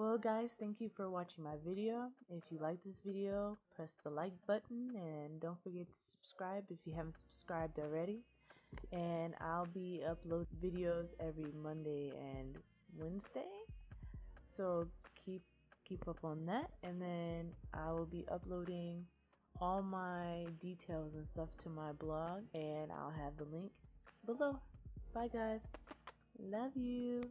Well guys, thank you for watching my video. If you like this video, press the like button and don't forget to subscribe if you haven't subscribed already. And I'll be uploading videos every Monday and Wednesday. So keep keep up on that and then I will be uploading all my details and stuff to my blog and I'll have the link below. Bye guys. Love you.